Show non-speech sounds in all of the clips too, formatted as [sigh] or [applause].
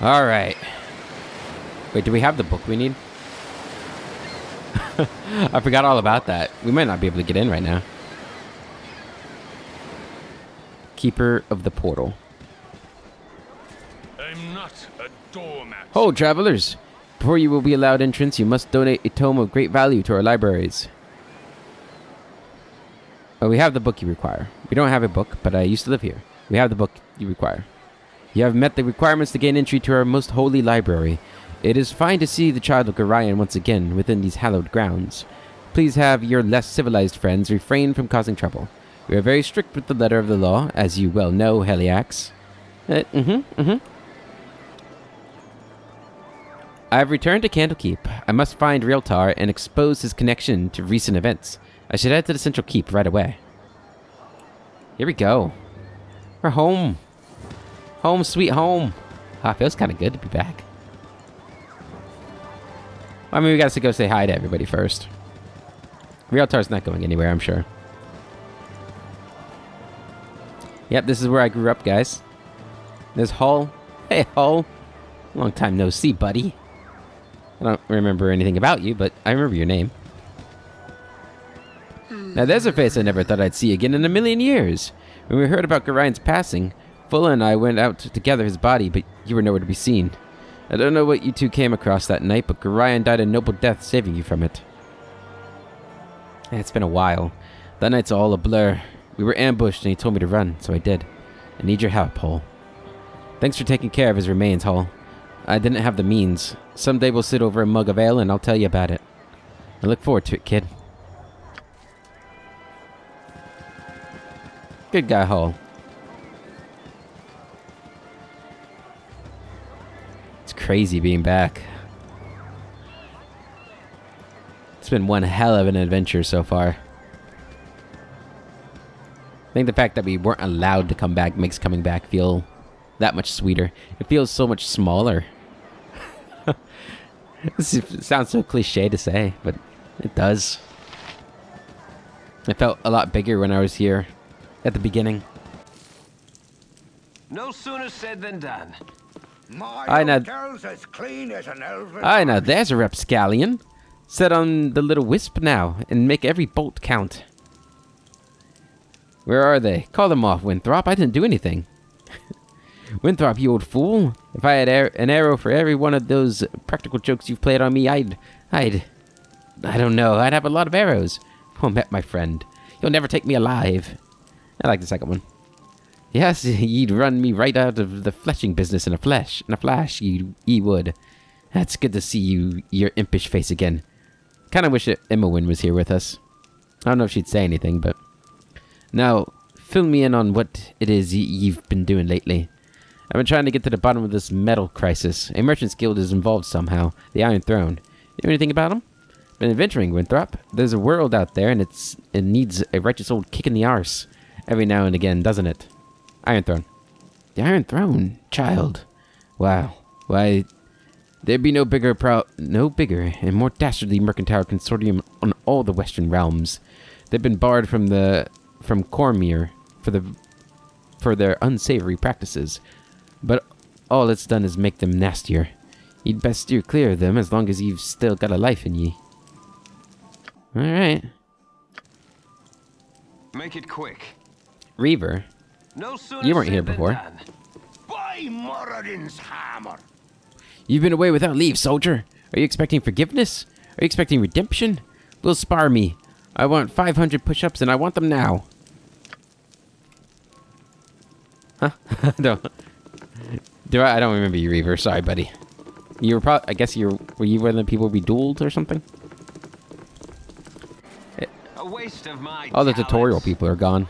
All right. Wait, do we have the book we need? [laughs] I forgot all about that. We might not be able to get in right now. Keeper of the portal. I'm not a doormat. Hold, travelers! Before you will be allowed entrance, you must donate a tome of great value to our libraries. Oh, we have the book you require. We don't have a book, but I used to live here. We have the book you require. You have met the requirements to gain entry to our most holy library. It is fine to see the child of Gorion once again within these hallowed grounds. Please have your less civilized friends refrain from causing trouble. We are very strict with the letter of the law, as you well know, Heliax. Uh, mm-hmm, mm-hmm. I have returned to Candlekeep. I must find Rieltar and expose his connection to recent events. I should head to the Central Keep right away. Here we go. We're home. Home, sweet home. Ah, feels kind of good to be back. I mean, we got to go say hi to everybody first. Rieltar's not going anywhere, I'm sure. Yep, this is where I grew up, guys. There's Hull. Hey, Hull. Long time no see, buddy. I don't remember anything about you, but I remember your name. Now, there's a face I never thought I'd see again in a million years. When we heard about Gorion's passing, Fuller and I went out to gather his body, but you were nowhere to be seen. I don't know what you two came across that night, but Gorion died a noble death saving you from it. It's been a while. That night's all a blur. We were ambushed and he told me to run, so I did. I need your help, Hull. Thanks for taking care of his remains, Hull. I didn't have the means. Someday we'll sit over a mug of ale and I'll tell you about it. I look forward to it, kid. Good guy, Hull. Crazy being back. It's been one hell of an adventure so far. I think the fact that we weren't allowed to come back makes coming back feel that much sweeter. It feels so much smaller. [laughs] this sounds so cliche to say, but it does. It felt a lot bigger when I was here at the beginning. No sooner said than done. My I know- hotel's as clean as an elven. Aye, now there's a rapscallion. Set on the little wisp now, and make every bolt count. Where are they? Call them off, Winthrop. I didn't do anything. [laughs] Winthrop, you old fool. If I had an arrow for every one of those practical jokes you've played on me, I'd... I'd... I don't know. I'd have a lot of arrows. Oh, met my friend. You'll never take me alive. I like the second one. Yes, [laughs] ye'd run me right out of the fleshing business in a flash. In a flash, ye, ye would. That's good to see you, your impish face again. Kind of wish Imoen was here with us. I don't know if she'd say anything, but... Now, fill me in on what it is you've been doing lately. I've been trying to get to the bottom of this metal crisis. A merchant's guild is involved somehow. The Iron Throne. You know anything about them? Been adventuring, Winthrop. There's a world out there, and it's it needs a righteous old kick in the arse. Every now and again, doesn't it? Iron Throne. The Iron Throne, child. Wow. Why, there'd be no bigger proud, no bigger and more dastardly mercantile consortium on all the Western realms. They've been barred from the from Cormyr for the for their unsavory practices, but all it's done is make them nastier. You'd best steer clear of them as long as you've still got a life in ye. All right, Make it quick. Reevor. No sooner You weren't here before. By Moradin's hammer. You've been away without leave, soldier. Are you expecting forgiveness? Are you expecting redemption? Will spar me. I want 500 push-ups and I want them now. Huh? [laughs] no. Do I? I don't remember you, Reevor. Sorry, buddy. You were probably. I guess you were. Were you one of the people we dueled or something? A waste of my All the tutorial people are gone.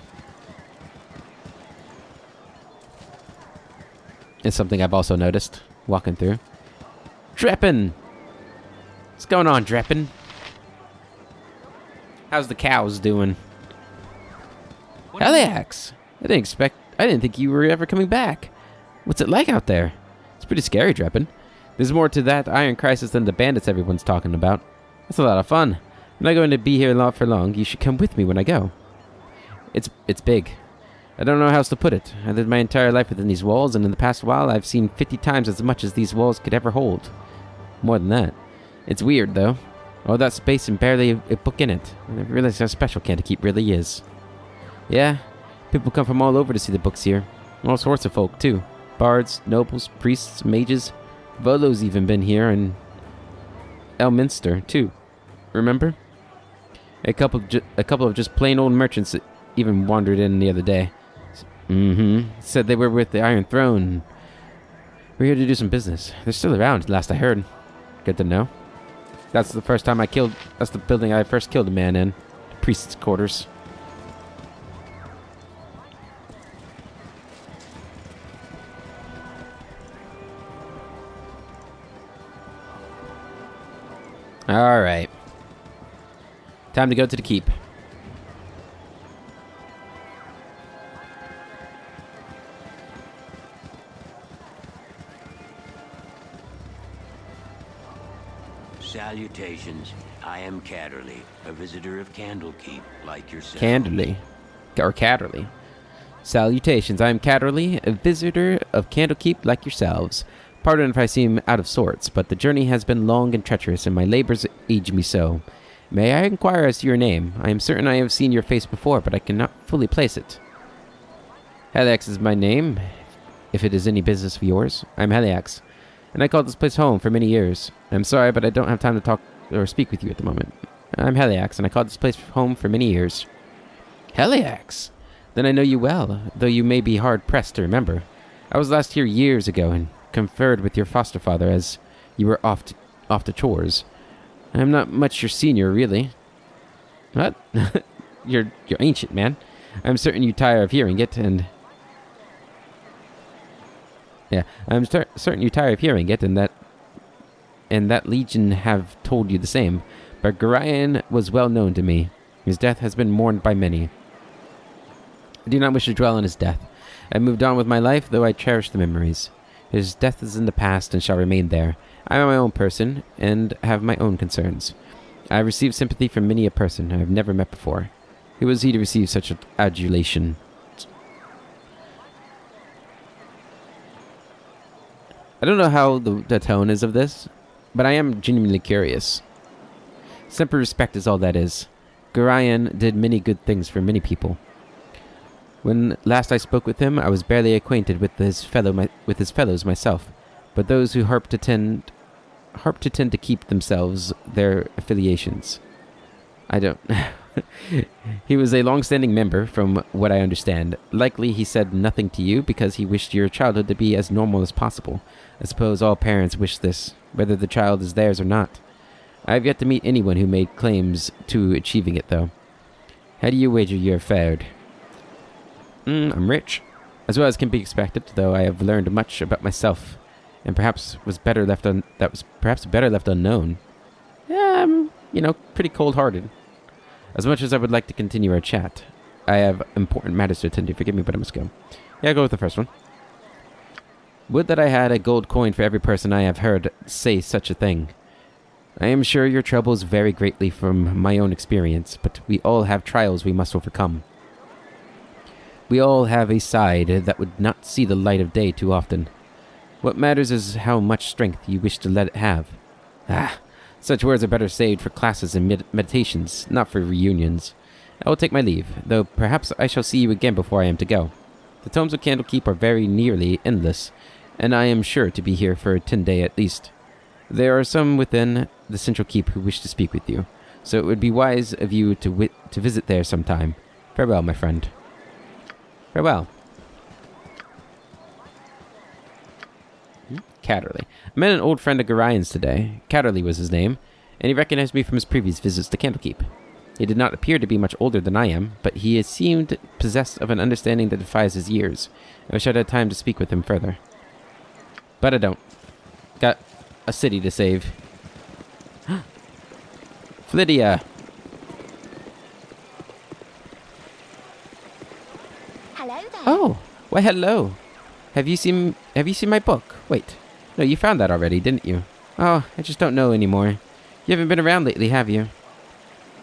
It's something I've also noticed walking through. Dreppin! What's going on, Dreppin? How's the cows doing? Heliax! I didn't expect. I didn't think you were ever coming back. What's it like out there? It's pretty scary, Dreppin. There's more to that Iron Crisis than the bandits everyone's talking about. That's a lot of fun. I'm not going to be here a lot for long. You should come with me when I go. It's it's big. I don't know how else to put it. I lived my entire life within these walls, and in the past while, I've seen 50 times as much as these walls could ever hold. More than that. It's weird, though. All that space and barely a, book in it. I never realized how special Candlekeep really is. Yeah, people come from all over to see the books here. All sorts of folk, too. Bards, nobles, priests, mages. Volo's even been here, and Elminster, too. Remember? A couple, a couple of just plain old merchants even wandered in the other day. Mm-hmm. Said they were with the Iron Throne. We're here to do some business. They're still around, last I heard. Good to know. That's the first time I killed. That's the building I first killed a man in. The priest's quarters. All right. Time to go to the keep. Salutations. I am Catterley, a visitor of Candlekeep, like yourself. Canderley. Or Catterley. Salutations, I am Catterley, a visitor of Candlekeep like yourselves. Pardon if I seem out of sorts, but the journey has been long and treacherous, and my labors age me so. May I inquire as to your name? I am certain I have seen your face before, but I cannot fully place it. Heliax is my name, if it is any business of yours. I am Heliax, and I called this place home for many years. I'm sorry, but I don't have time to talk or speak with you at the moment. I'm Heliax, and I called this place home for many years. Heliax? Then I know you well, though you may be hard pressed to remember. I was last here years ago and conferred with your foster father as you were off to, off to chores. I am not much your senior, really. What? [laughs] you're you're ancient, man. I'm certain you tire of hearing it, and yeah, I'm cer- certain you're tired of hearing it, and that and that legion have told you the same. But Gorion was well known to me. His death has been mourned by many. I do not wish to dwell on his death. I moved on with my life, though I cherish the memories. His death is in the past and shall remain there. I am my own person, and have my own concerns. I have received sympathy from many a person I have never met before. Who was he to receive such adulation? I don't know how the, the tone is of this, but I am genuinely curious. Simple respect is all that is. Gorion did many good things for many people. When last I spoke with him, I was barely acquainted with his fellow my, with his fellows myself, but those who harp to tend harp to tend to keep themselves their affiliations. I don't. [laughs] he was a long-standing member, from what I understand. Likely, he said nothing to you because he wished your childhood to be as normal as possible. I suppose all parents wish this, whether the child is theirs or not. I have yet to meet anyone who made claims to achieving it, though. How do you wager you have fared? Mm, I'm rich, as well as can be expected, though I have learned much about myself, and perhaps was better left un- that was perhaps better left unknown. I'm, you know, pretty cold-hearted. As much as I would like to continue our chat, I have important matters to attend to. Forgive me, but I must go. Yeah, go with the first one. Would that I had a gold coin for every person I have heard say such a thing. I am sure your troubles vary greatly from my own experience, but we all have trials we must overcome. We all have a side that would not see the light of day too often. What matters is how much strength you wish to let it have. Ah, such words are better saved for classes and med- meditations, not for reunions. I will take my leave, though perhaps I shall see you again before I am to go. The tomes of Candlekeep are very nearly endless, and I am sure to be here for ten day at least. There are some within the central keep who wish to speak with you, so it would be wise of you to to visit there sometime. Farewell, my friend. Farewell. Hmm? Catterley. I met an old friend of Gorion's today. Catterley was his name, and he recognized me from his previous visits to Candlekeep. He did not appear to be much older than I am, but he seemed possessed of an understanding that defies his years. I wish I'd had time to speak with him further. But I don't. Got a city to save. [gasps] Phlydia! Hello there. Oh, why hello. Have you seen have you seen my book? Wait. No, you found that already, didn't you? Oh, I just don't know anymore. You haven't been around lately, have you?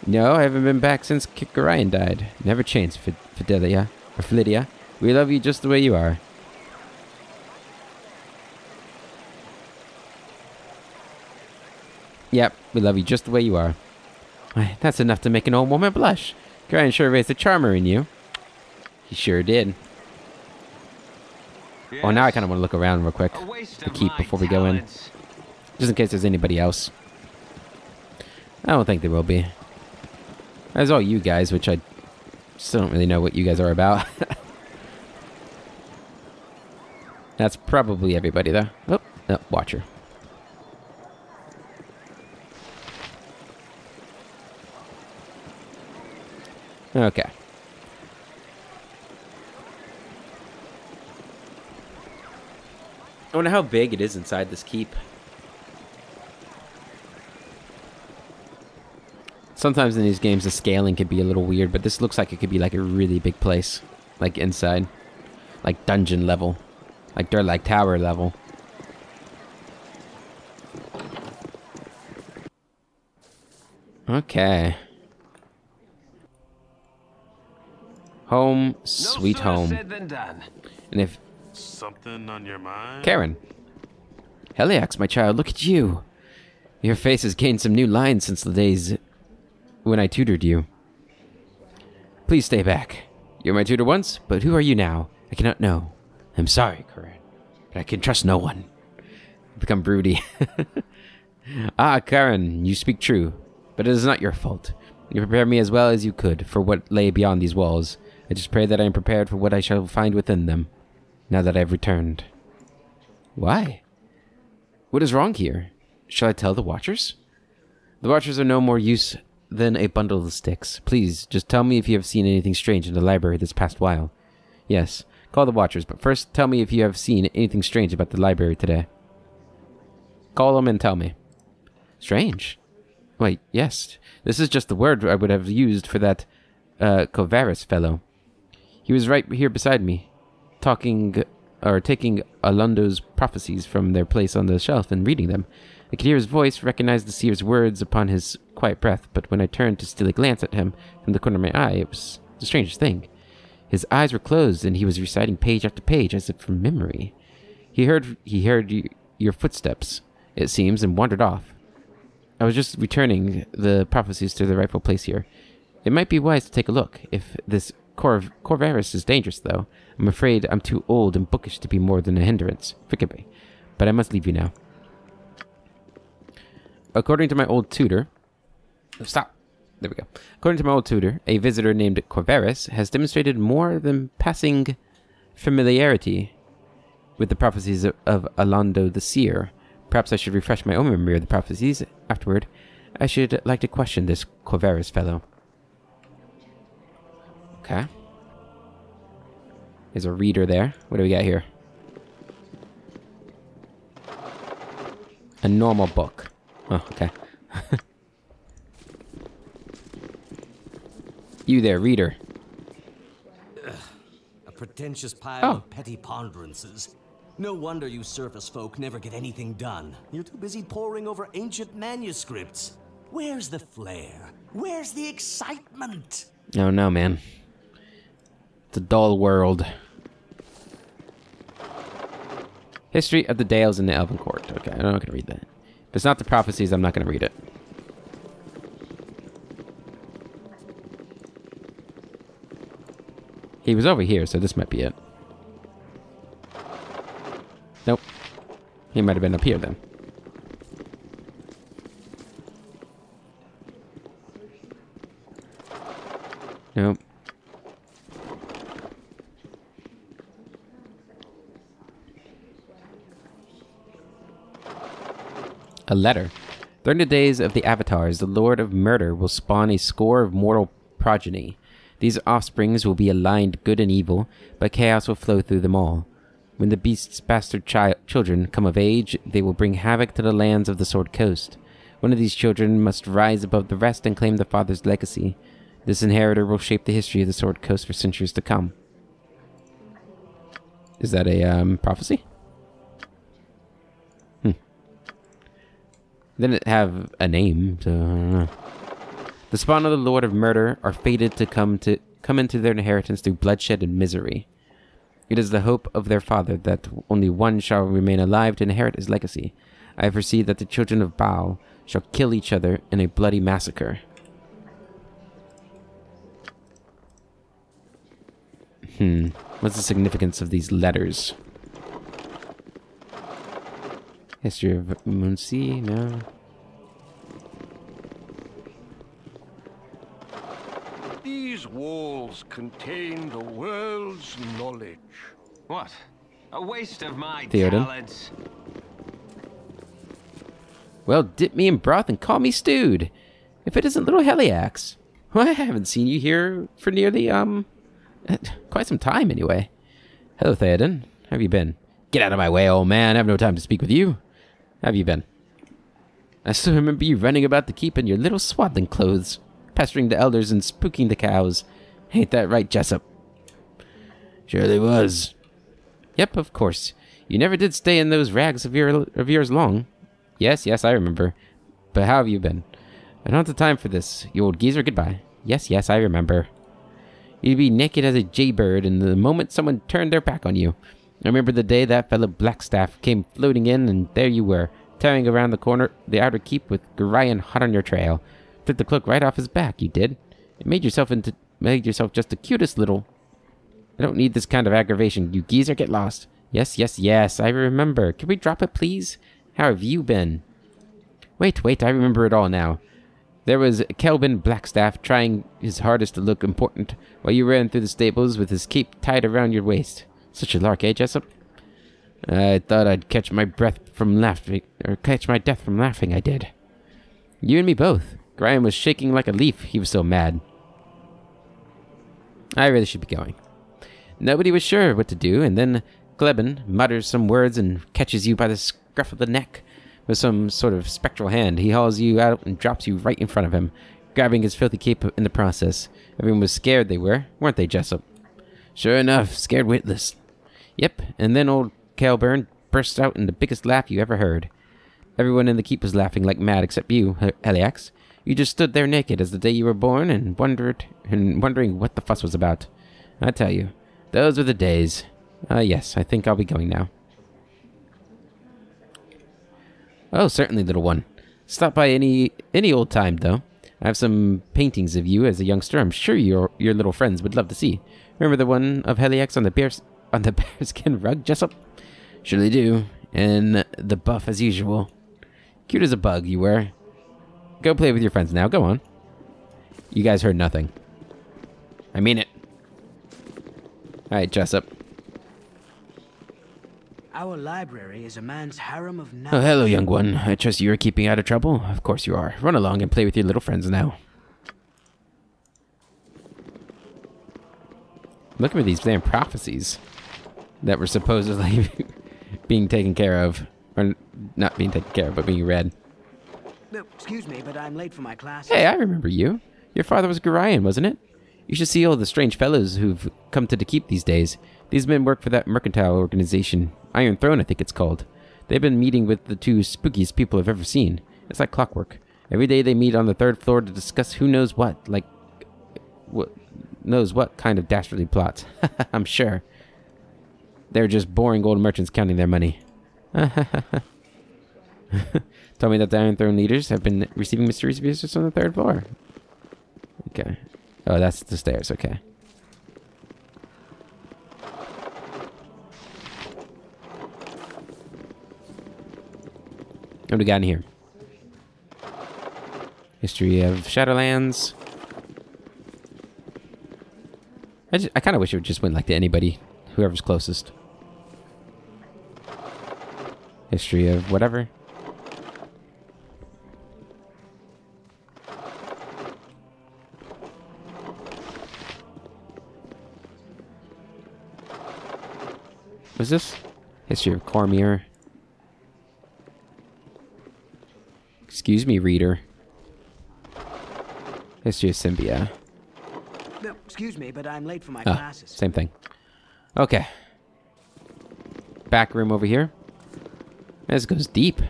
No, I haven't been back since Kikorian died. Never changed, Fid- Fidelia. Or Phlydia. We love you just the way you are. Yep, we love you just the way you are. That's enough to make an old woman blush. Granny sure raised a charmer in you. He sure did. Oh, now I kind of want to look around real quick. to keep before we go in. Just in case there's anybody else. I don't think there will be. There's all you guys, which I still don't really know what you guys are about. [laughs] That's probably everybody, though. Oh, no, Watcher. Okay. I wonder how big it is inside this keep. Sometimes in these games the scaling can be a little weird, but this looks like it could be like a really big place. Like inside. Like dungeon level. Like they're like tower level. Okay. Home, sweet sooner home. said than done. And if Something on your mind? Karan. Heliax, my child, look at you. Your face has gained some new lines since the days when I tutored you. Please stay back. You're my tutor once, but who are you now? I cannot know. I'm sorry, Karan, but I can trust no one. I Become broody. [laughs] ah, Karan, you speak true, but it is not your fault. You prepared me as well as you could for what lay beyond these walls. I just pray that I am prepared for what I shall find within them now that I have returned. Why? What is wrong here? Shall I tell the Watchers? The Watchers are no more use than a bundle of sticks. Please, just tell me if you have seen anything strange in the library this past while. Yes, call the Watchers, but first tell me if you have seen anything strange about the library today. Call them and tell me. Strange? Wait, yes. This is just the word I would have used for that, uh, Covaris fellow. He was right here beside me, talking or taking Alaundo's prophecies from their place on the shelf and reading them. I could hear his voice, recognize the seer's words upon his quiet breath, but when I turned to steal a glance at him from the corner of my eye, it was the strangest thing. His eyes were closed, and he was reciting page after page as if from memory. He heard he heard y- your footsteps, it seems, and wandered off. I was just returning the prophecies to their rightful place here. It might be wise to take a look. If this Corv- is dangerous, though, I'm afraid I'm too old and bookish to be more than a hindrance. Forgive me, but I must leave you now. According to my old tutor, stop. There we go. According to my old tutor, a visitor named Corvaris has demonstrated more than passing familiarity with the prophecies of, of Alaundo the Seer. Perhaps I should refresh my own memory of the prophecies. Afterward, I should like to question this Corvaris fellow. Okay. There's a reader there. What do we got here? A normal book. Oh, okay. [laughs] you there, reader. A pretentious pile Oh. of petty ponderances. No wonder you surface folk never get anything done. You're too busy poring over ancient manuscripts. Where's the flair? Where's the excitement? Oh no, man. A dull world. History of the Dales and the Elven Court. Okay, I'm not gonna read that. If it's not the prophecies, I'm not gonna read it. He was over here, so this might be it. Nope. He might have been up here then. Nope. A letter. During the days of the Avatars, the Lord of Murder will spawn a score of mortal progeny. These offsprings will be aligned good and evil, but chaos will flow through them all. When the beast's bastard chi- children come of age, they will bring havoc to the lands of the Sword Coast. One of these children must rise above the rest and claim the father's legacy. This inheritor will shape the history of the Sword Coast for centuries to come. Is that a um, prophecy? Didn't have a name, so. The spawn of the Lord of Murder are fated to come to come into their inheritance through bloodshed and misery. It is the hope of their father that only one shall remain alive to inherit his legacy. I foresee that the children of Baal shall kill each other in a bloody massacre. Hmm. What's the significance of these letters? History of Munsi? No. These walls contain the world's knowledge. What? A waste of my Theoden. talents. Well, dip me in broth and call me stewed. If it isn't little Heliax. [laughs] Well, I haven't seen you here for nearly, um, [laughs] quite some time anyway. Hello, Theoden. How have you been? Get out of my way, old man. I have no time to speak with you. Have you been? I still remember you running about the keep in your little swaddling clothes, pestering the elders and spooking the cows. Ain't that right, Jessup? Surely was. Yep, of course. You never did stay in those rags of, your, of yours long. Yes, yes, I remember. But how have you been? I don't have the time for this. You old geezer, goodbye. Yes, yes, I remember. You'd be naked as a jaybird and the moment someone turned their back on you. I remember the day that fellow Blackstaff came floating in, and there you were, tearing around the corner, the outer keep with Gorion hot on your trail. Took the cloak right off his back, you did. It made yourself into made yourself just the cutest little. I don't need this kind of aggravation. You geezer, get lost. Yes, yes, yes, I remember. Can we drop it, please? How have you been? Wait, wait, I remember it all now. There was Khelben Blackstaff trying his hardest to look important while you ran through the stables with his cape tied around your waist. Such a lark, eh, Jessup? I thought I'd catch my breath from laughing, or catch my death from laughing, I did. You and me both. Graham was shaking like a leaf, he was so mad. I really should be going. Nobody was sure what to do, and then Glebin mutters some words and catches you by the scruff of the neck. With some sort of spectral hand, he hauls you out and drops you right in front of him, grabbing his filthy cape in the process. Everyone was scared they were, weren't they, Jessup? Sure enough, scared witless. Yep, and then old Calburn burst out in the biggest laugh you ever heard. Everyone in the keep was laughing like mad except you, Heliax. You just stood there naked as the day you were born and wondered and wondering what the fuss was about. I tell you, those were the days. Ah, yes, I think I'll be going now. Oh, certainly, little one. Stop by any any old time, though. I have some paintings of you as a youngster. I'm sure your your little friends would love to see. Remember the one of Heliax on the bear on the [laughs] bearskin rug, Jessup? Surely do. And the buff as usual. Cute as a bug, you were. Go play with your friends now. Go on. You guys heard nothing. I mean it. All right, Jessup. Our library is a man's harem of Oh, hello, young one. I trust you are keeping out of trouble. Of course you are. Run along and play with your little friends now. Look at these damn prophecies that were supposedly [laughs] being taken care of. Or not being taken care of, but being read. No, excuse me, but I'm late for my class. Hey, I remember you. Your father was Gorion, wasn't it? You should see all the strange fellows who've come to the keep these days. These men work for that mercantile organization. Iron Throne, I think it's called. They've been meeting with the two spookiest people I've ever seen. It's like clockwork. Every day they meet on the third floor to discuss who knows what, like what knows what kind of dastardly plots. [laughs] I'm sure. They're just boring old merchants counting their money. [laughs] Told me that the Iron Throne leaders have been receiving mysterious visitors on the third floor. Okay. Oh, that's the stairs. Okay. What do we got in here? History of Shadowlands. I, I kind of wish it would just went like to anybody, whoever's closest. History of whatever. Was this? History of Cormyr. Excuse me, reader. History of Sembia. No, excuse me, but I'm late for my Ah, classes. same thing. Okay. Back room over here. This goes deep.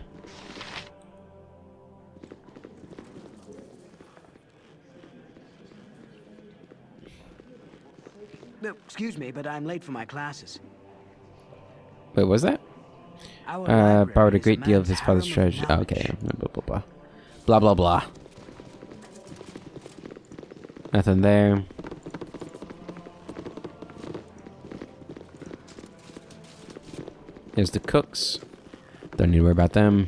No, excuse me, but I'm late for my classes. Wait, what was that? Uh, borrowed a great deal of his father's treasure. knowledge. okay. Blah, blah, blah. Blah, blah, blah. Nothing there. There's the cooks. Don't need to worry about them.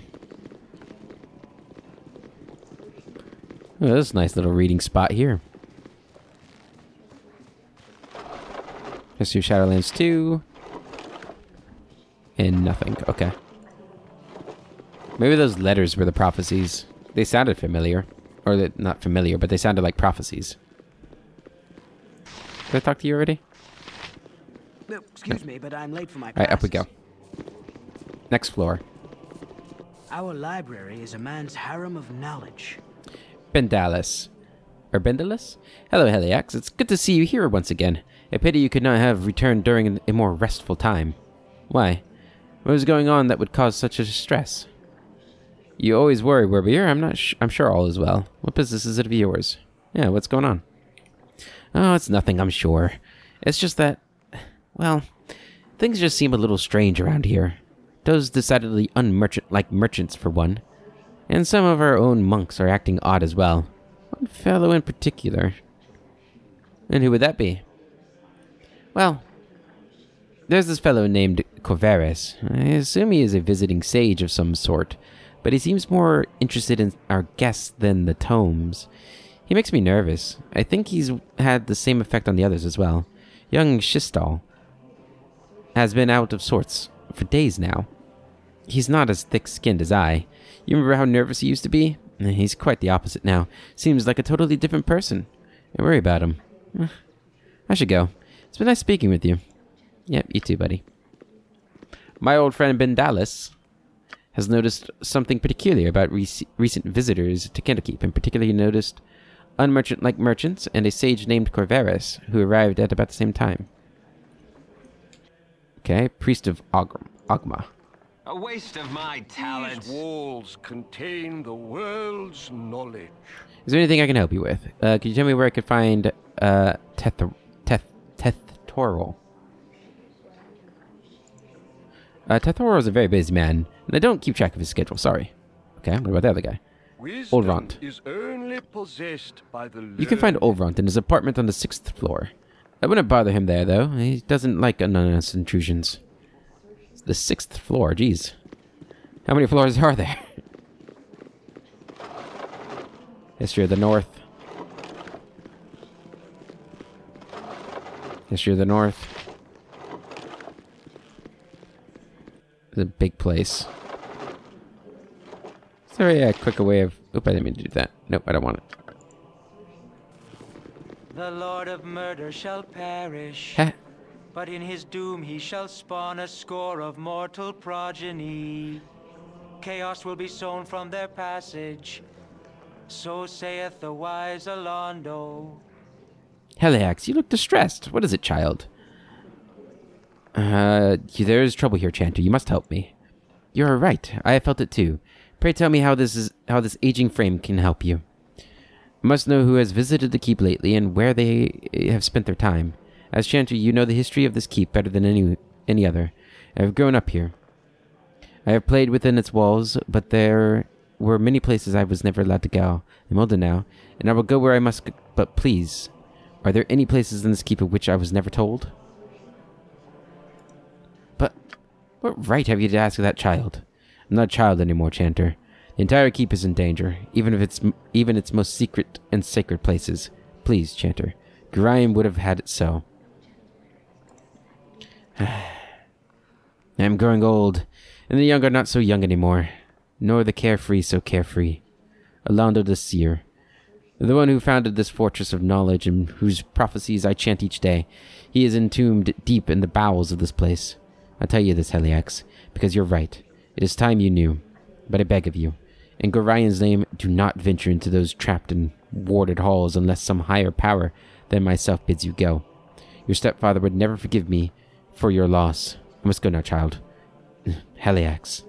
Oh, this is a nice little reading spot here. Let's do Shadowlands 2. And nothing. Okay. Maybe those letters were the prophecies. They sounded familiar. Or they, not familiar, but they sounded like prophecies. Did I talk to you already? No, excuse me, but I'm late for my Alright, up we go. Next floor. Our library is a man's harem of knowledge. Bendalis. Or Bendalis? Hello, Heliax. It's good to see you here once again. A pity you could not have returned during a more restful time. Why? What was going on that would cause such a distress? You always worry, Werbier. I'm not. Sh- I'm sure all is well. What business is it of yours? Yeah, what's going on? Oh, it's nothing. I'm sure. It's just that, well, things just seem a little strange around here. Those decidedly unmerchant-like merchants, for one, and some of our own monks are acting odd as well. One fellow in particular. And who would that be? Well, there's this fellow named Corvares. I assume he is a visiting sage of some sort, but he seems more interested in our guests than the tomes. He makes me nervous. I think he's had the same effect on the others as well. Young Shistal has been out of sorts for days now. He's not as thick skinned as I. You remember how nervous he used to be? He's quite the opposite now. Seems like a totally different person. I worry about him. [sighs] I should go. It's been nice speaking with you. Yep, you too, buddy. My old friend Bendalis has noticed something peculiar about rec- recent visitors to Candlekeep. and particularly noticed unmerchant-like merchants and a sage named Corvaris, who arrived at about the same time. Okay, priest of Ogm- Ogma. A waste of my talent. These walls contain the world's knowledge. Is there anything I can help you with? Uh, can you tell me where I could find uh, Teth Teth Tethtoril? Uh, Tethtoril is a very busy man, and I don't keep track of his schedule. Sorry. Okay, what about the other guy? Wisdom Ulraunt. is only possessed by the You can find learned. In his apartment on the sixth floor. I wouldn't bother him there, though. He doesn't like unannounced intrusions. It's the sixth floor, jeez. How many floors are there? History of the North. History of the North. It's a big place. Is there a, quicker way of... Oop, I didn't mean to do that. Nope, I don't want it. The Lord of Murder shall perish, but in his doom he shall spawn a score of mortal progeny. Chaos will be sown from their passage, so saith the wise Alaundo. Heliax, you look distressed. What is it, child? Uh, there is trouble here, Chanter. You must help me. You are right. I have felt it too. Pray tell me how this is how this aging frame can help you. Must know who has visited the keep lately and where they have spent their time. As Chanter, you know the history of this keep better than any any other. I have grown up here. I have played within its walls, but there were many places I was never allowed to go. I'm older now, and I will go where I must. g- But please, are there any places in this keep of which I was never told? But what right have you to ask that child? I'm not a child anymore, Chanter. The entire keep is in danger, even if it's even its most secret and sacred places. Please, Chanter. Gorion would have had it so. [sighs] I am growing old, and the young are not so young anymore, nor the carefree so carefree. Alaundo the Seer, the one who founded this fortress of knowledge and whose prophecies I chant each day. He is entombed deep in the bowels of this place. I tell you this, Heliax, because you're right. It is time you knew. But I beg of you, in Gorion's name, do not venture into those trapped and warded halls unless some higher power than myself bids you go. Your stepfather would never forgive me for your loss. I must go now, child. [clears throat] Heliax.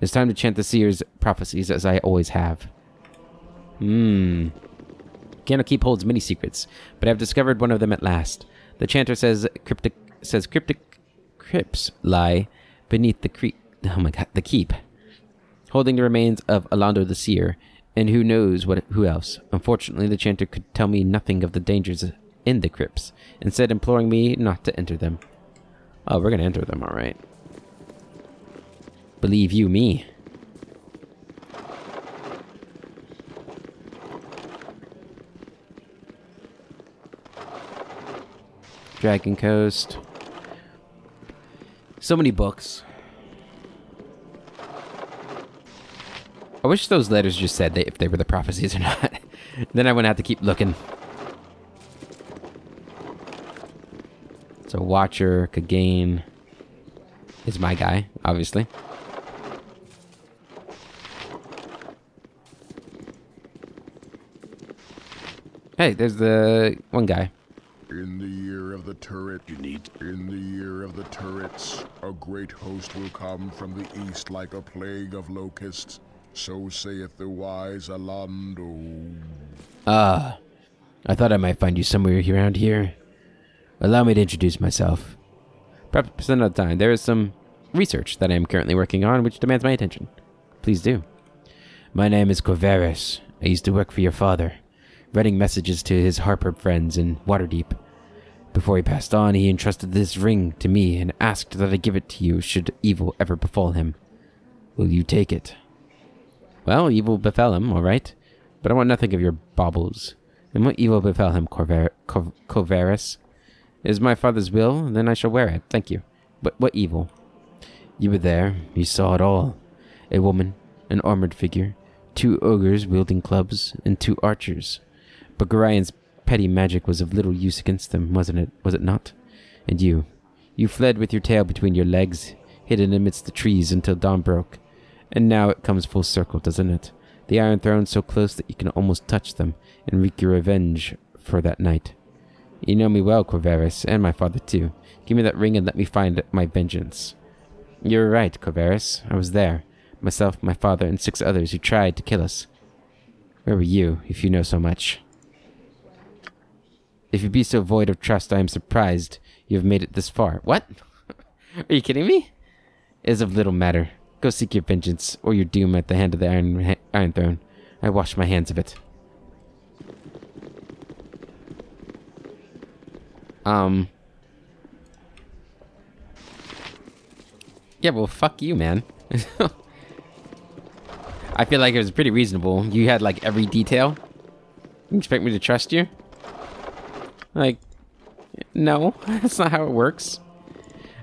It's time to chant the seer's prophecies as I always have. Hmm. Candlekeep holds many secrets, but I've discovered one of them at last. The chanter says cryptic says cryptic crypts lie beneath the creep. Oh my god, the keep, holding the remains of Alaundo the Seer, and who knows what who else. Unfortunately, the chanter could tell me nothing of the dangers in the crypts, instead imploring me not to enter them. Oh, we're gonna enter them, all right. Believe you me. Dragon Coast. So many books. I wish those letters just said if they were the prophecies or not. [laughs] then I wouldn't have to keep looking. So Watcher, Kagain is my guy, obviously. Hey, there's the one guy. In the year of the turret, You need in the year of the turrets, a great host will come from the east like a plague of locusts. So saith the wise Alaundo. Ah, I thought I might find you somewhere around here. Allow me to introduce myself. Perhaps another time. There is some research that I am currently working on which demands my attention. Please do. My name is Corvaris. I used to work for your father, writing messages to his Harper friends in Waterdeep. Before he passed on, he entrusted this ring to me and asked that I give it to you should evil ever befall him. Will you take it? Well, evil befell him, all right. But I want nothing of your baubles. And what evil befell him, Corver- Cor- Corvaris? It is my father's will, then I shall wear it. Thank you. But what evil? You were there. You saw it all. A woman, an armored figure, two ogres wielding clubs, and two archers. But Gorion's petty magic was of little use against them, wasn't it? Was it not? And you, you fled with your tail between your legs, hidden amidst the trees until dawn broke. And now it comes full circle, doesn't it? The Iron Throne so close that you can almost touch them and wreak your revenge for that night. You know me well, Corvaris, and my father too. Give me that ring and let me find my vengeance. You're right, Corvaris. I was there. Myself, my father, and six others who tried to kill us. Where were you, if you know so much? If you be so void of trust, I am surprised you have made it this far. What? [laughs] Are you kidding me? It is of little matter. Go seek your vengeance, or your doom at the hand of the Iron, Iron Throne. I wash my hands of it. Um. Yeah, well, fuck you, man. [laughs] I feel like it was pretty reasonable. You had like every detail. You expect me to trust you? Like, no, [laughs] that's not how it works.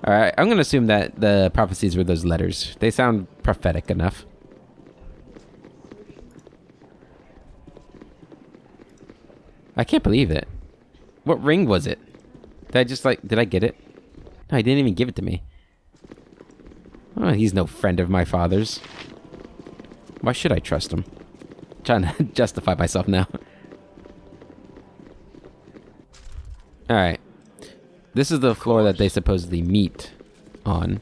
All right, I'm gonna assume that the prophecies were those letters. They sound prophetic enough. I can't believe it. What ring was it? Did I just like, did I get it? No, he didn't even give it to me. Oh, he's no friend of my father's. Why should I trust him? I'm [laughs] trying to [laughs] justify myself now. [laughs] Alright. This is the floor that they supposedly meet on.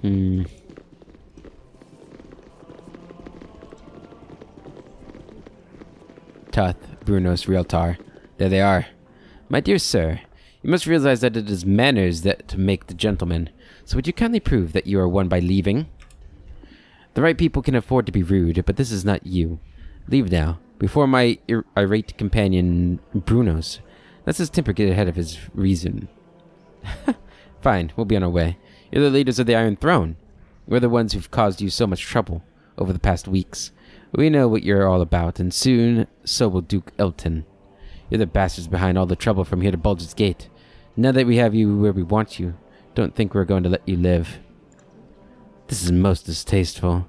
Hmm. Tuth, Brunos, Rieltar. There they are. My dear sir, you must realize that it is manners that make the gentleman. So would you kindly prove that you are one by leaving? The right people can afford to be rude, but this is not you. Leave now, before my ir- irate companion Brunos. Let's his temper get ahead of his reason. [laughs] Fine, we'll be on our way. You're the leaders of the Iron Throne. We're the ones who've caused you so much trouble over the past weeks. We know what you're all about, and soon so will Duke Eltan. You're the bastards behind all the trouble from here to Baldur's Gate. Now that we have you where we want you, don't think we're going to let you live. This is most distasteful.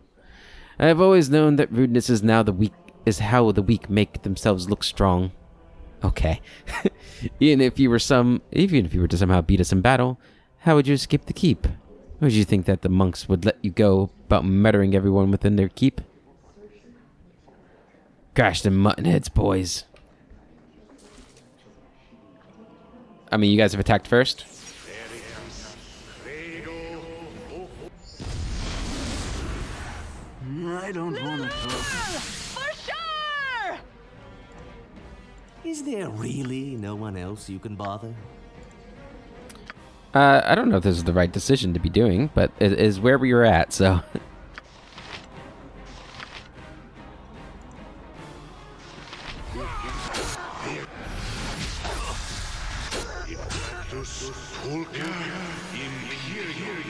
I have always known that rudeness is now the weak is how the weak make themselves look strong. Okay. [laughs] even if you were some even if you were to somehow beat us in battle, how would you escape the keep? Would you think that the monks would let you go about murdering everyone within their keep? Gosh, the muttonheads, boys. I mean, you guys have attacked first. I don't want to talk. For sure! Is there really no one else you can bother? Uh, I don't know if this is the right decision to be doing, but it is where we were at, so.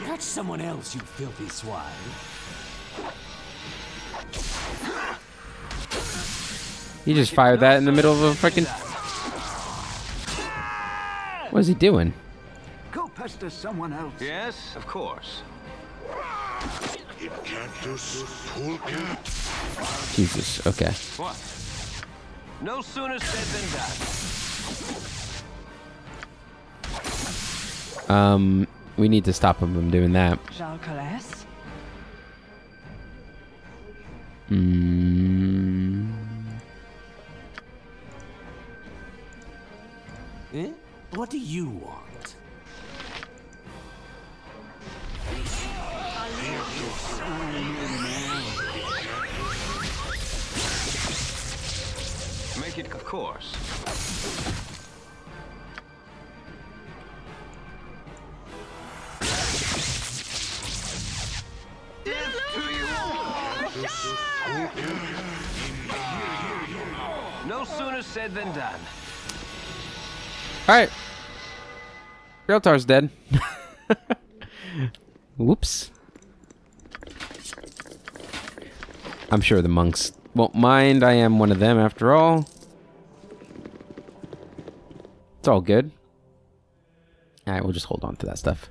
Catch someone else, you filthy swine. He just fired that in the middle of a freaking. What is he doing? Go pester someone else. Yes, of course. Jesus. Okay. What? No sooner said than done. Um, we need to stop him from doing that. Jean Colès? Mm, Eh? What do you want? Make it, of course. Death to you all! No sooner said than done. All right. Rieltar's dead. [laughs] Whoops. I'm sure the monks won't mind. I am one of them after all. It's all good. All right, we'll just hold on to that stuff.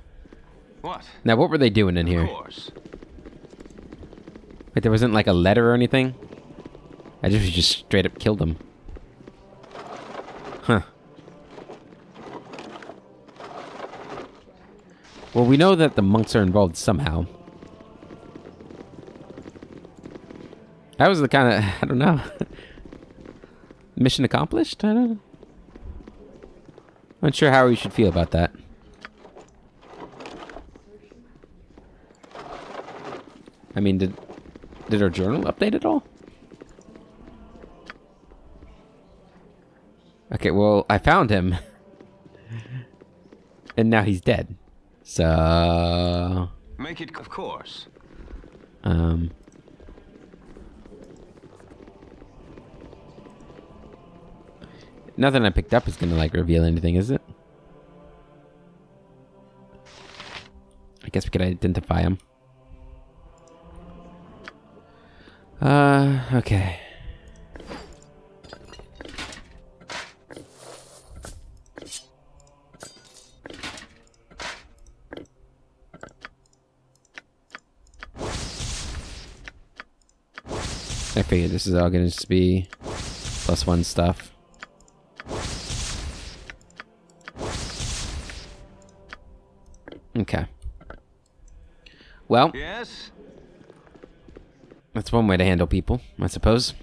What? Now, what were they doing in Of here? course. Like, there wasn't like a letter or anything? I just just straight up killed them. Well, we know that the monks are involved somehow. That was the kind of, [laughs] I don't know. [laughs] Mission accomplished? I don't know. Not sure how we should feel about that. I mean, did did our journal update at all? Okay, well, I found him. [laughs] and now he's dead. So, Make it, of course. um Nothing I picked up is gonna like reveal anything, is it? I guess we could identify him. Uh, okay. I figured this is all gonna just be plus one stuff. Okay. Well, Yes? that's one way to handle people, I suppose.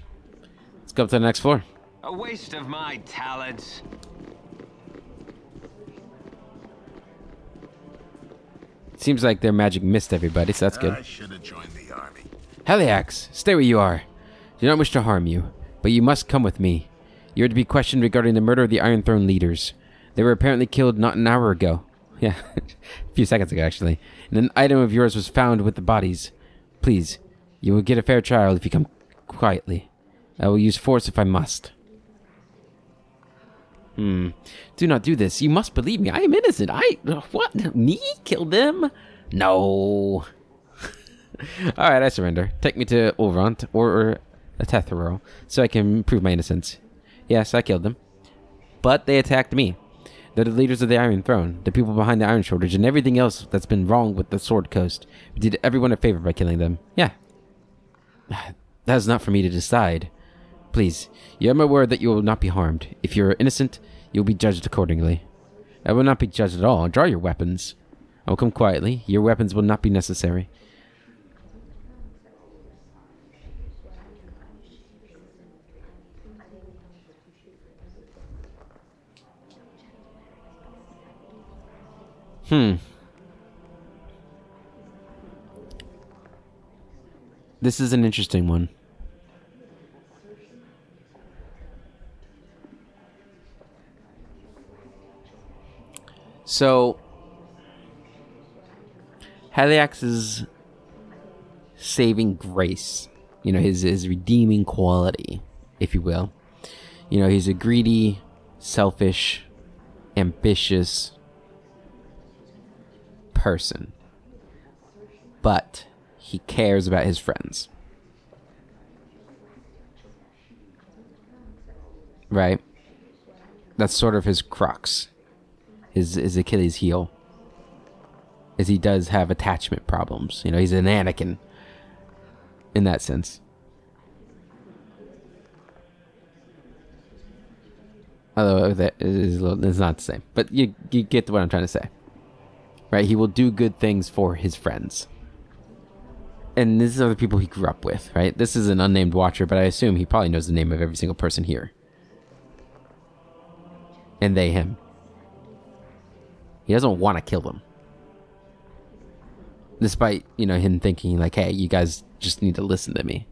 Let's go up to the next floor. A waste of my talents. Seems like their magic missed everybody, so that's good. I should have joined the army. Heliax, stay where you are. Do not wish to harm you, but you must come with me. You are to be questioned regarding the murder of the Iron Throne leaders. They were apparently killed not an hour ago. [laughs] Yeah, a few seconds ago, actually. And an item of yours was found with the bodies. Please, you will get a fair trial if you come quietly. I will use force if I must. Hmm. Do not do this. You must believe me. I am innocent. I. What? Me? Killed them? No. [laughs] All right, I surrender. Take me to Ulraunt or, or Tethero so I can prove my innocence. Yes, I killed them. But they attacked me. They're the leaders of the Iron Throne, the people behind the Iron Shortage, and everything else that's been wrong with the Sword Coast. We did everyone a favor by killing them. Yeah. [sighs] That is not for me to decide. Please, you have my word that you will not be harmed. If you are innocent, you will be judged accordingly. I will not be judged at all. Draw your weapons. I will come quietly. Your weapons will not be necessary. Hmm. This is an interesting one. So, Heliax's saving grace, you know, his his redeeming quality, if you will. You know, he's a greedy, selfish, ambitious person. But he cares about his friends. Right? That's sort of his crux. His his Achilles heel. Is he does have attachment problems. You know, he's an Anakin in that sense. Although that is not the same, but you you get what I'm trying to say, right? He will do good things for his friends, and these are the people he grew up with, right? This is an unnamed watcher, but I assume he probably knows the name of every single person here, and they him. He doesn't want to kill them, despite you know him thinking like, "Hey, you guys just need to listen to me."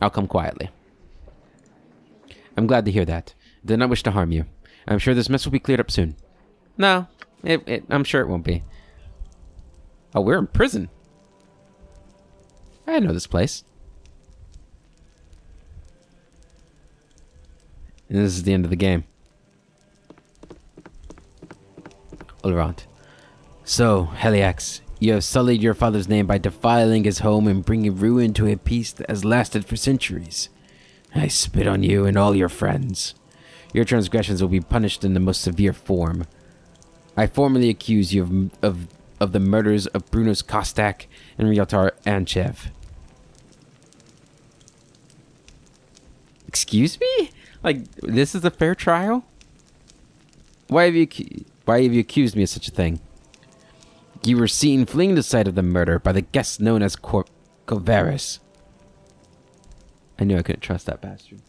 I'll come quietly. I'm glad to hear that. Did not wish to harm you. I'm sure this mess will be cleared up soon. No, it, it, I'm sure it won't be. Oh, we're in prison. I know this place. And this is the end of the game. Alright. So, Heliax, you have sullied your father's name by defiling his home and bringing ruin to a peace that has lasted for centuries. I spit on you and all your friends. Your transgressions will be punished in the most severe form. I formally accuse you of, of, of the murders of Brunos Costak and Rieltar Anchev. Excuse me? Like, this is a fair trial? Why have you, why have you accused me of such a thing? You were seen fleeing the site of the murder by the guest known as Cor. I knew I couldn't trust that bastard.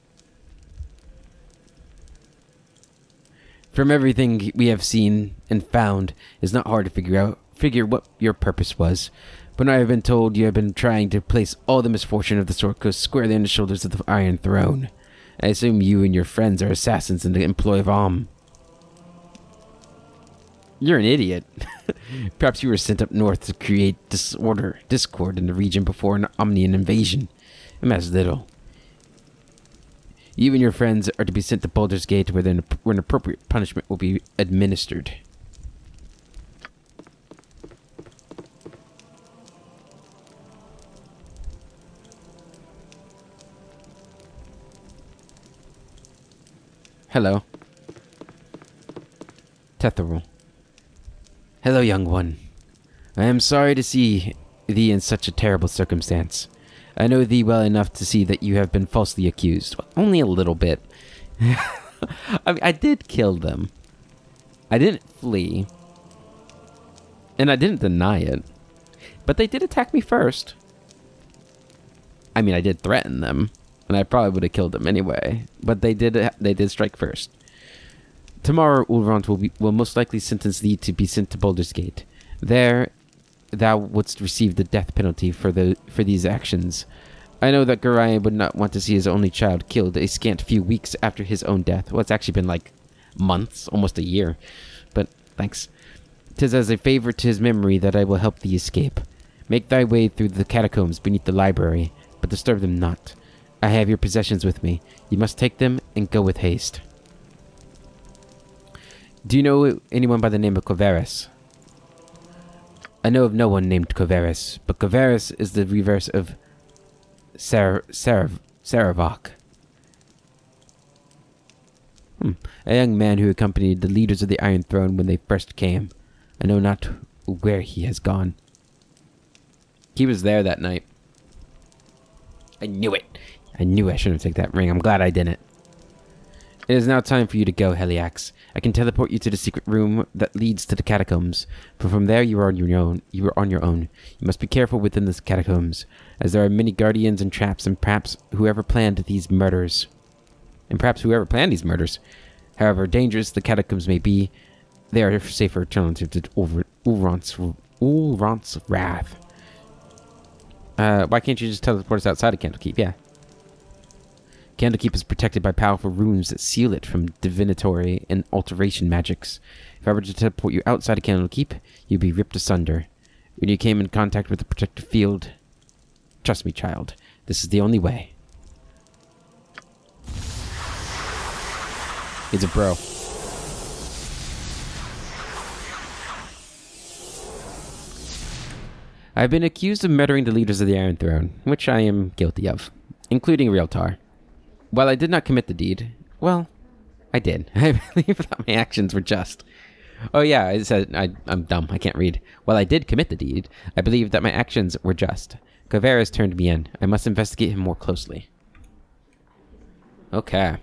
From everything we have seen and found, it's not hard to figure out figure what your purpose was. But now I have been told you have been trying to place all the misfortune of the Sword Coast squarely on the shoulders of the Iron Throne. I assume you and your friends are assassins in the employ of Amn. You're an idiot. [laughs] Perhaps you were sent up north to create disorder, discord in the region before an Amnian invasion. It matters little. You and your friends are to be sent to Baldur's Gate where, an, where an appropriate punishment will be administered. Hello. Tethtoril. Hello, young one. I am sorry to see thee in such a terrible circumstance. I know thee well enough to see that you have been falsely accused. Only a little bit. [laughs] I mean, I did kill them. I didn't flee. And I didn't deny it. But they did attack me first. I mean, I did threaten them. And I probably would have killed them anyway. But they did they did strike first. Tomorrow, Ulraunt will, be, will most likely sentence thee to be sent to Baldur's Gate. There, thou wouldst receive the death penalty for the for these actions. I know that Gorion would not want to see his only child killed a scant few weeks after his own death. Well, it's actually been like months, almost a year. But thanks. Tis as a favor to his memory that I will help thee escape. Make thy way through the catacombs beneath the library, but disturb them not. I have your possessions with me. You must take them and go with haste. Do you know anyone by the name of Koveras? I know of no one named Koveras, but Koveras is the reverse of Sar Sarav Sarevok. Hmm. A young man who accompanied the leaders of the Iron Throne when they first came. I know not where he has gone. He was there that night. I knew it. I knew I shouldn't take that ring. I'm glad I didn't. It is now time for you to go, Heliax. I can teleport you to the secret room that leads to the catacombs. For from there you are on your own. You are on your own. You must be careful within the catacombs, as there are many guardians and traps, and perhaps whoever planned these murders, and perhaps whoever planned these murders. However dangerous the catacombs may be, they are a safer alternative to Ulraunt's, Ulraunt's wrath. Uh, why can't you just teleport us outside of Candlekeep? Yeah. Candlekeep is protected by powerful runes that seal it from divinatory and alteration magics. If I were to teleport you outside of Candlekeep, you'd be ripped asunder. When you came in contact with the protective field, trust me, child, this is the only way. He's a bro. I've been accused of murdering the leaders of the Iron Throne, which I am guilty of, including Rieltar. While I did not commit the deed, well, I did. [laughs] I believe that my actions were just. Oh yeah, I said I, I'm dumb. I can't read. While I did commit the deed, I believe that my actions were just. Koveras turned me in. I must investigate him more closely. Okay.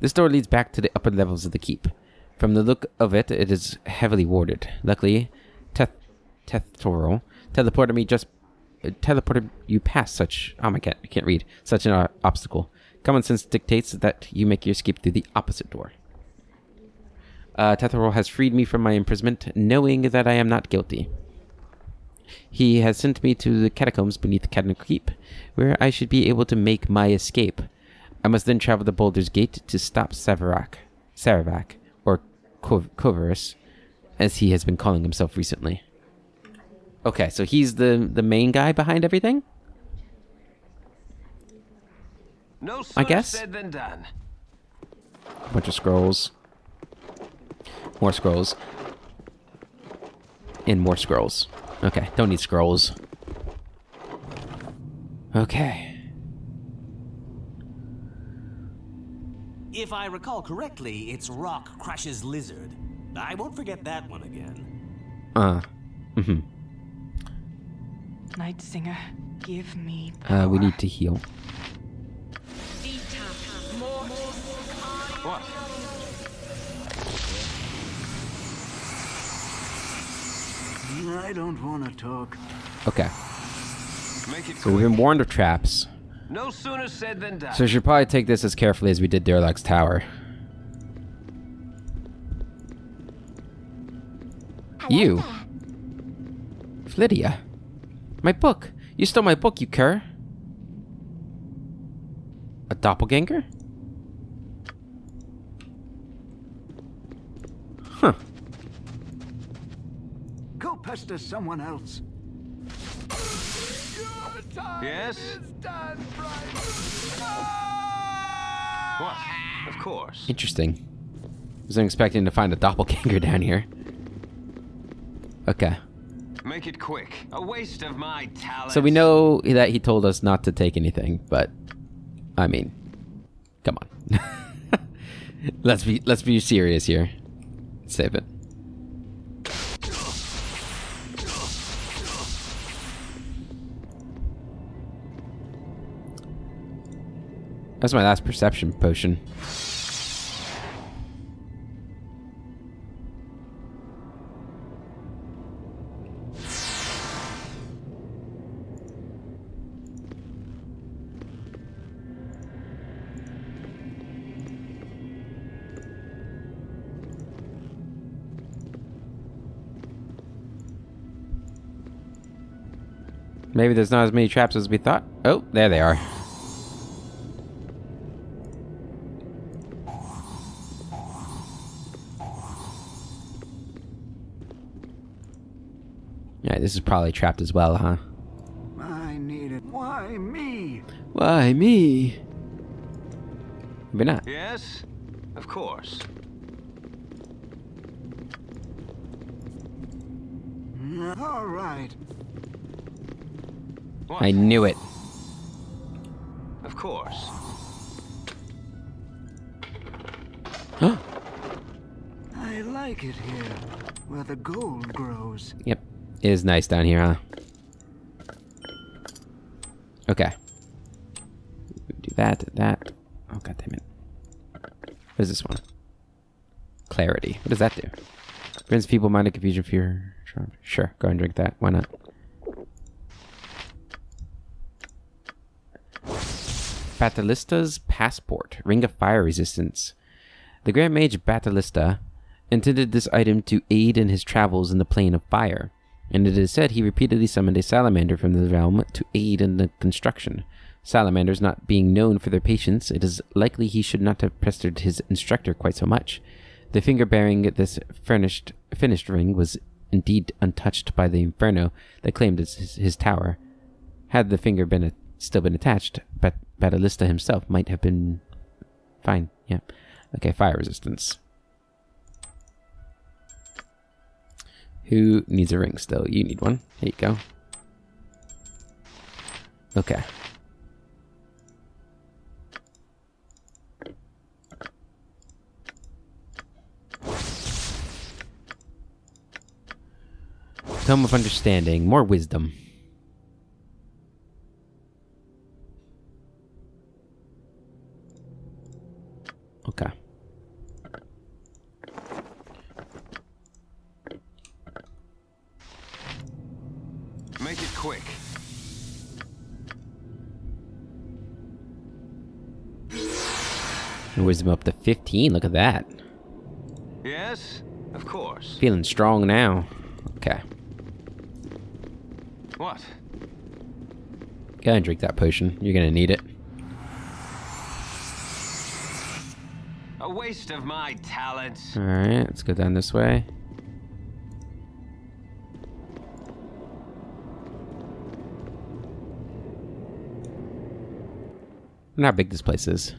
This door leads back to the upper levels of the keep. From the look of it, it is heavily warded. Luckily, Teth Tethtoril teleported me just teleported you past such. Oh my god, I can't read such an uh, obstacle. Common sense dictates that you make your escape through the opposite door. Uh, Tethtoril has freed me from my imprisonment, knowing that I am not guilty. He has sent me to the catacombs beneath Candlekeep, where I should be able to make my escape. I must then travel to Baldur's Gate to stop Savarak, Sarevok, or Koveras, as he has been calling himself recently. Okay, so he's the the main guy behind everything. No I guess. said than done. A bunch of scrolls. More scrolls. And more scrolls. Okay, don't need scrolls. Okay. If I recall correctly, it's Rock Crushes Lizard. I won't forget that one again. Uh. Mm-hmm. Night Singer, give me Uh, we need to heal. What? I don't want to talk. Okay. Make it So we've been warned of traps. No sooner said than done. So we should probably take this as carefully as we did Durlag's Tower. You. Phlydia. My book. You stole my book, you cur. A doppelganger? Huh. Go pester someone else. Yes? What? Of course. Interesting. I Wasn't expecting to find a doppelganger down here. Okay. Make it quick. A waste of my talent. So we know that he told us not to take anything, but I mean, come on. [laughs] let's be let's be serious here. Save it. That's my last perception potion. Maybe there's not as many traps as we thought. Oh, there they are. Yeah, this is probably trapped as well, huh? I need it. Why me? Why me? Maybe not. Yes? Of course. All right. What? I knew it. Of course. Huh? I like it here, where the gold grows. Yep. It is nice down here, huh? Okay. Do that, that. Oh, god damn it. What is this one? Clarity. What does that do? Brings people mind of confusion, fear. Sure, sure. Go and drink that. Why not? Batalista's Passport. Ring of Fire Resistance. The Grand Mage Batalista intended this item to aid in his travels in the plane of fire. and it is said he repeatedly summoned a salamander from the realm to aid in the construction. Salamanders not being known for their patience, it is likely he should not have pestered his instructor quite so much. The finger bearing this furnished finished ring was indeed untouched by the inferno that claimed his, his tower. Had the finger been a, still been attached, but Batalista himself might have been fine. Yeah. Okay, fire resistance. Who needs a ring still? You need one. Here you go. Okay. Tome of Understanding. More wisdom. Quick. Wisdom up to 15. Look at that. Yes, of course. Feeling strong now. Okay. What? Go and drink that potion. You're gonna need it. A waste of my talents. Alright, let's go down this way. Wonder how big this place is.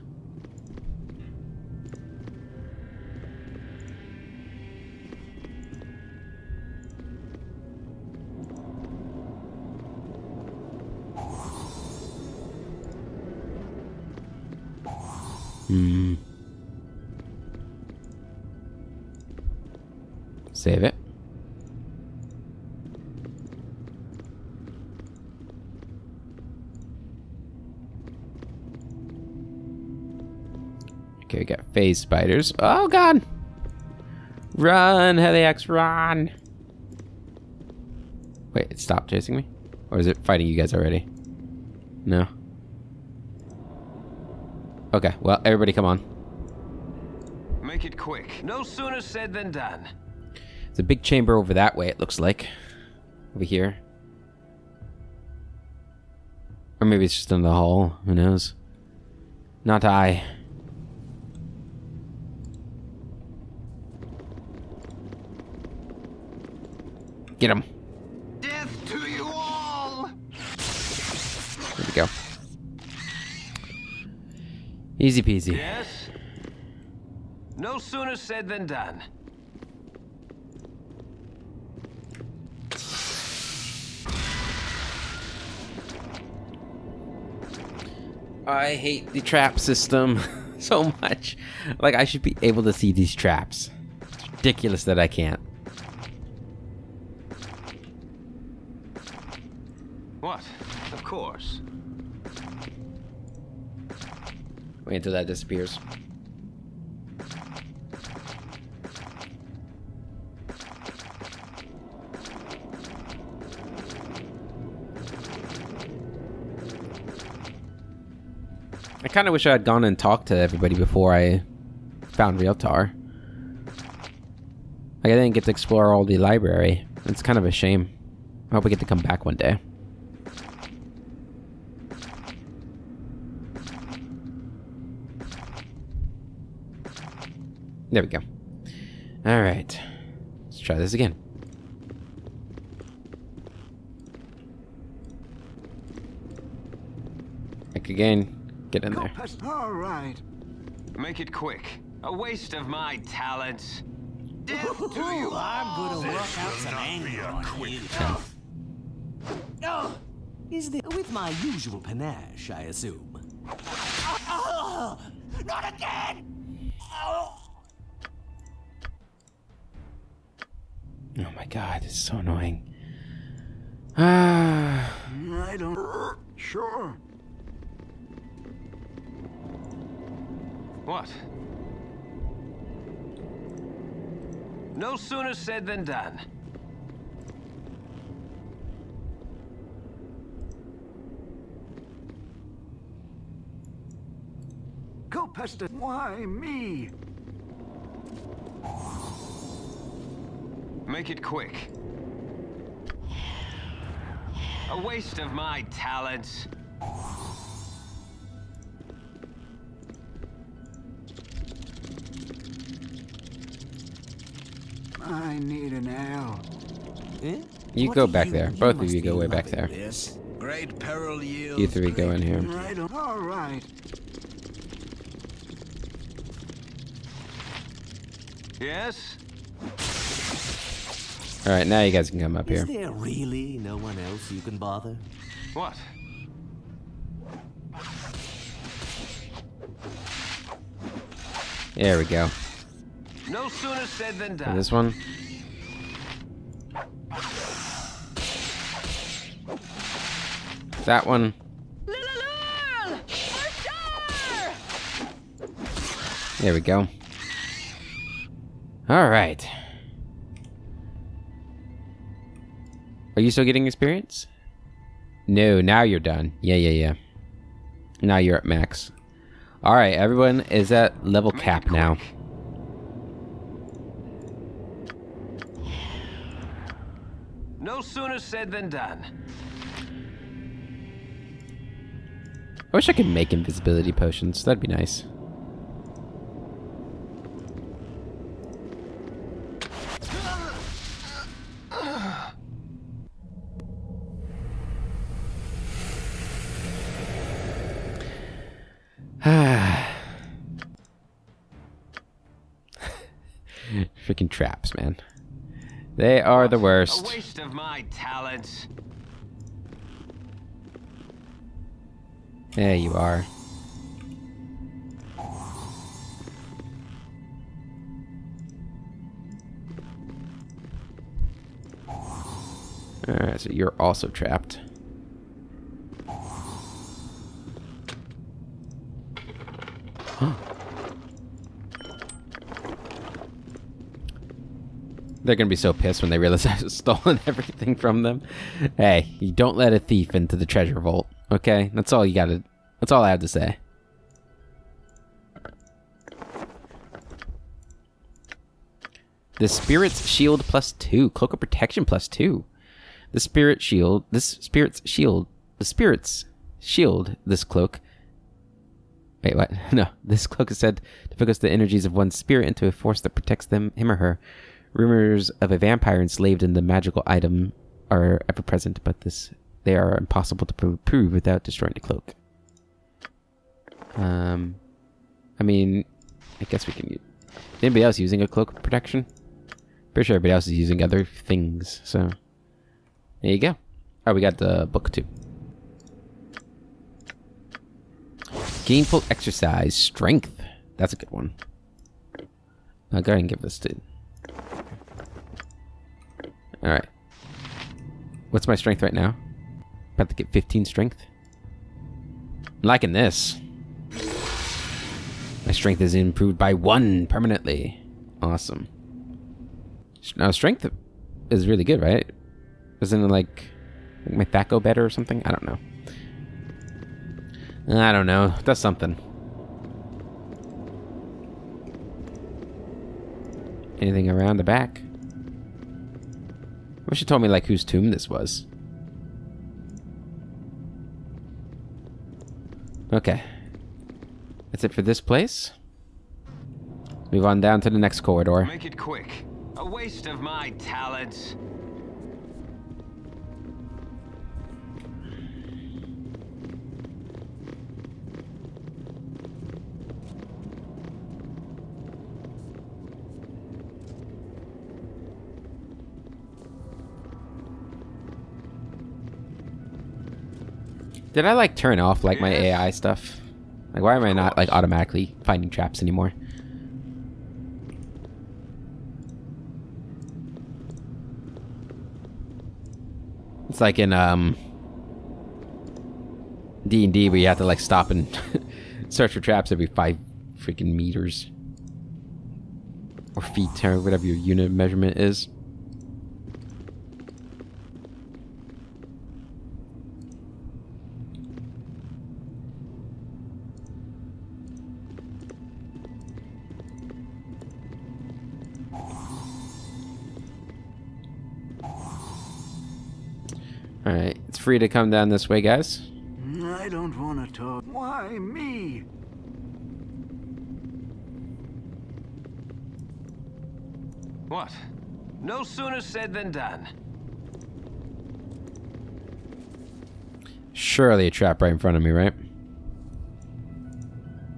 Hmm. Save it. Got phase spiders. Oh god! Run, Heliax, run! Wait, it stopped chasing me? Or is it fighting you guys already? No. Okay, well, everybody come on. Make it quick. No sooner said than done. There's a big chamber over that way, it looks like. Over here. Or maybe it's just in the hall. Who knows? Not I. Get him. Death to you all! There we go. Easy peasy. Yes? No sooner said than done. I hate the trap system [laughs] so much. Like, I should be able to see these traps. It's ridiculous that I can't. Until that disappears. I kind of wish I had gone and talked to everybody before I found Rieltar. Like, I didn't get to explore all the library. It's kind of a shame. I hope we get to come back one day. There we go. Alright. Let's try this again. Back again. Get in there. All right. Make it quick. A waste of my talents. Death to you I'm gonna work out some anger on you. Oh, is this with my usual panache, I assume? Oh, [laughs] not again! Oh. Oh my god, it's so annoying. Ah. I don't. Sure. What? No sooner said than done. Go pester. Why me? Make it quick. A waste of my talents. I need an L. Eh? You What go back you- there. you Both of you go way back there. This. Great peril yields You three go in here. Right. All right. Yes? All right, now you guys can come up Is here. there really no one else you can bother? What? There we go. No sooner said than And done. this one. That one. There we go. All right. Are you still getting experience? No, now you're done. Yeah, yeah, yeah. Now you're at max. All right, everyone is at level cap now. No sooner said than done. I wish I could make invisibility potions. That'd be nice. Freaking traps, man. They are the A worst. waste of my talents. There you are. Alright, so you're also trapped. They're gonna be so pissed when they realize [laughs] I've stolen everything from them. Hey, you don't let a thief into the treasure vault. Okay, that's all you gotta. That's all I have to say. The spirit's shield plus two, cloak of protection plus two. The spirit shield. This spirit's shield. The spirit's shield. This cloak. Wait, what? [laughs] No, this cloak is said to focus the energies of one's spirit into a force that protects them, him or her. Rumors of a vampire enslaved in the magical item are ever present, but this they are impossible to prove without destroying the cloak. Um, I mean, I guess we can. Use, anybody else using a cloak protection? Pretty sure everybody else is using other things. So there you go. Oh, we got the book too. Gainful exercise, strength. That's a good one. I'll go ahead and give this to. All right. What's my strength right now? About to get 15 strength. I'm liking this. My strength is improved by one permanently. Awesome. Now strength is really good, right? Isn't it like make my that go better or something? I don't know. I don't know. Does something. Anything around the back? Wish you told me like whose tomb this was. Okay. That's it for this place. Move on down to the next corridor. Make it quick. A waste of my talents. Did I like turn off like my AI stuff? Like why am I not like automatically finding traps anymore? It's like in um D and D where you have to like stop and [laughs] search for traps every five freaking meters or feet or whatever your unit measurement is. Free to come down this way, guys. I don't want to talk. Why me? What? No sooner said than done. Surely a trap right in front of me, right?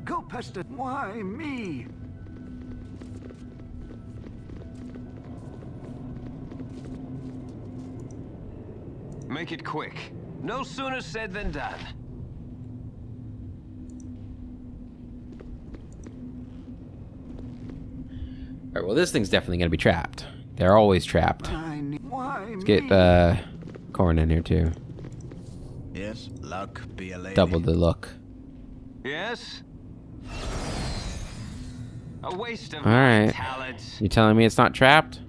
Go past it. Why me? Make it quick. No sooner said than done. Alright, well this thing's definitely gonna be trapped. They're always trapped. I need. Why Let's get uh corn in here too. Yes, luck be a lady. Double the luck. Yes? A waste of All my talents. You telling me it's not trapped?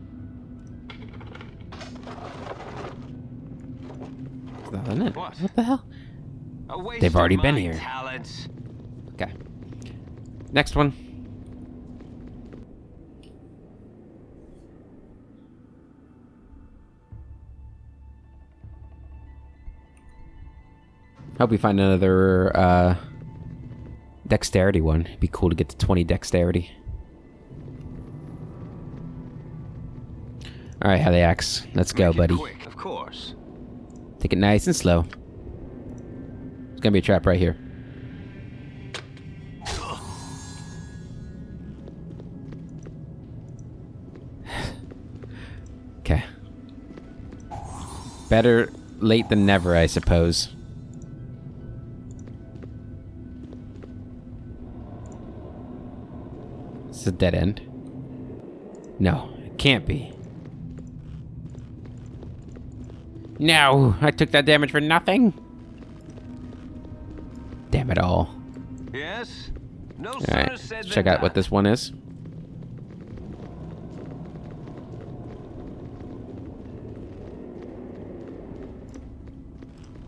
It. What? What the hell? They've already been here. Talents. Okay. Next one. Hope we find another uh, dexterity one. It'd be cool to get to 20 dexterity. Alright, Heliax. Let's go, Make it buddy. Quick, of course. Take it nice and slow. It's gonna be a trap right here. [sighs] Okay. Better late than never, I suppose. It's a dead end. No, it can't be. No, I took that damage for nothing. Damn it all. Yes? No All sooner right, said check out what this one is.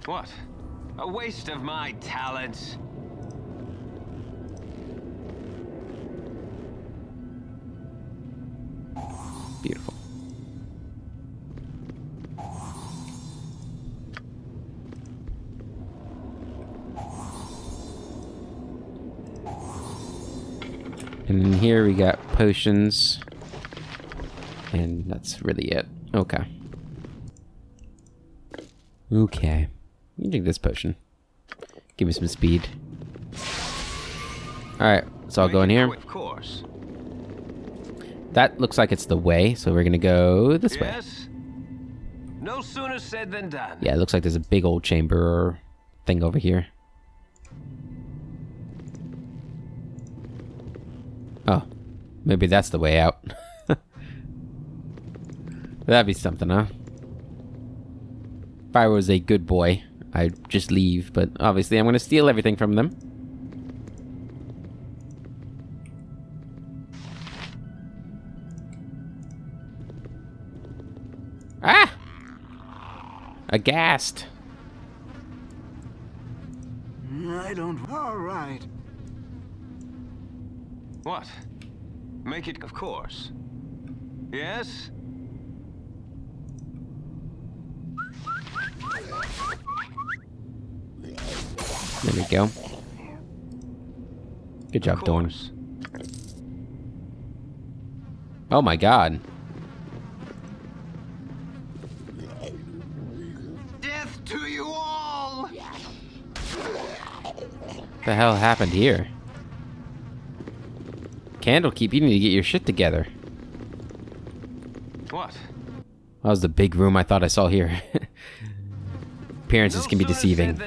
What? A waste of my talents. Beautiful. Here we got potions. And that's really it. Okay. Okay. You drink this potion. Give me some speed. Alright, so I'll go in here. Of course. That looks like it's the way, so we're gonna go this way. Yes? No sooner said than done. Yeah, it looks like there's a big old chamber thing over here. Maybe that's the way out. [laughs] That'd be something, huh? If I was a good boy, I'd just leave, but obviously I'm gonna steal everything from them. Ah! Aghast. I don't. All right. What? Make it, of course. Yes? There we go. Good job, Dorn. Oh my god. Death to you all! What the hell happened here? Candlekeep, you need to get your shit together. What? That was the big room I thought I saw here. [laughs] Appearances No can be deceiving.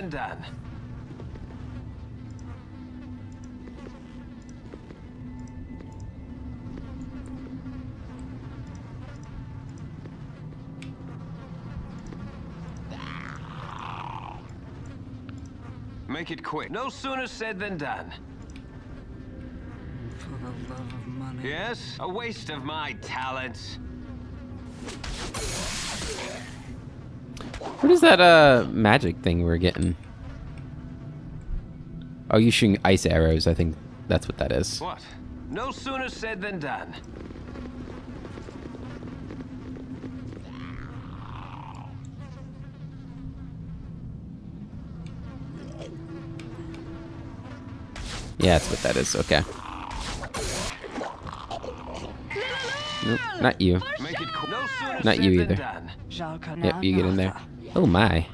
Make it quick. No sooner said than done. Yes? A waste of my talents. What is that uh magic thing we're getting? Oh, you shooting ice arrows. I think that's what that is. What? No sooner said than done. Yeah, that's what that is. Okay. Nope, not you. Make it qu- no sooner Not you either. Yep, you get in there. Oh my.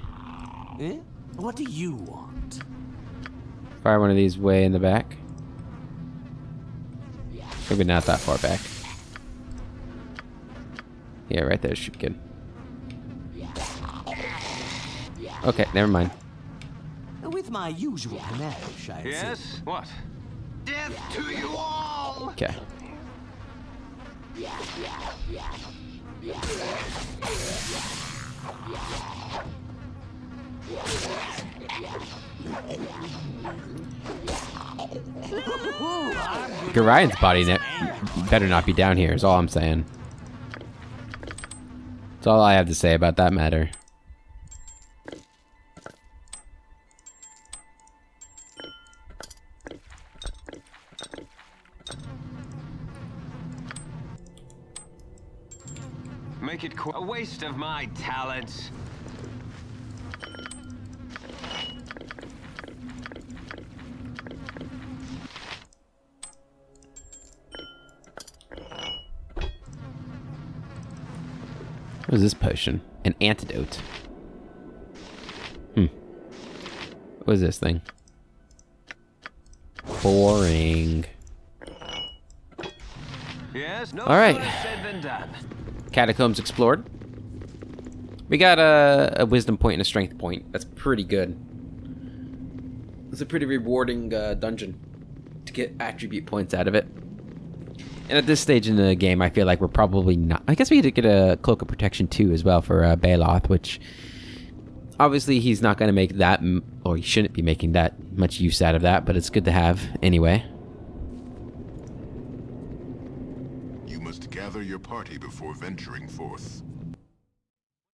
Eh? What do you want? Fire one of these way in the back. Maybe not that far back. Yeah, right there should be good. Okay, never mind. With my usual panache, I assume. Yes? What? Death to you all! Okay. Gorion's body better not be down here is all I'm saying. That's all I have to say about that matter. Of my talents. What is this potion? An antidote. Hmm. What is this thing? Boring. Yes? No All right. said than done. Catacombs explored. We got a, a wisdom point and a strength point. That's pretty good. It's a pretty rewarding uh, dungeon to get attribute points out of it. And at this stage in the game, I feel like we're probably not. I guess we did get a cloak of protection too, as well for uh, Baeloth, which obviously he's not going to make that, or he shouldn't be making that much use out of that. But it's good to have anyway. You must gather your party before venturing forth.